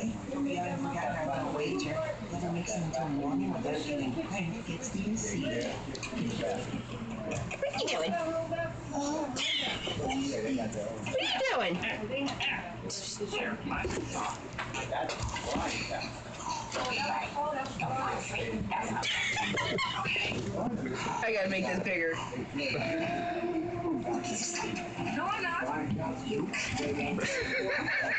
Buddy, we haven't forgotten our little wager. Whoever makes it into a morning without getting pranked gets the seat. What are you doing? What are you doing? I gotta make this bigger.